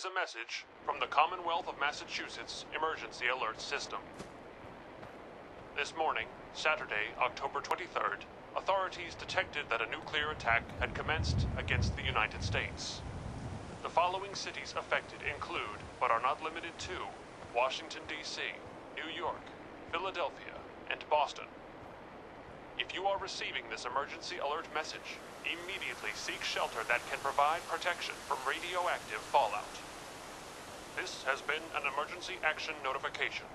is a message from the Commonwealth of Massachusetts Emergency Alert System. This morning, Saturday, October 23rd, authorities detected that a nuclear attack had commenced against the United States. The following cities affected include, but are not limited to, Washington, D.C., New York, Philadelphia, and Boston. If you are receiving this emergency alert message, immediately seek shelter that can provide protection from radioactive fallout. This has been an emergency action notification.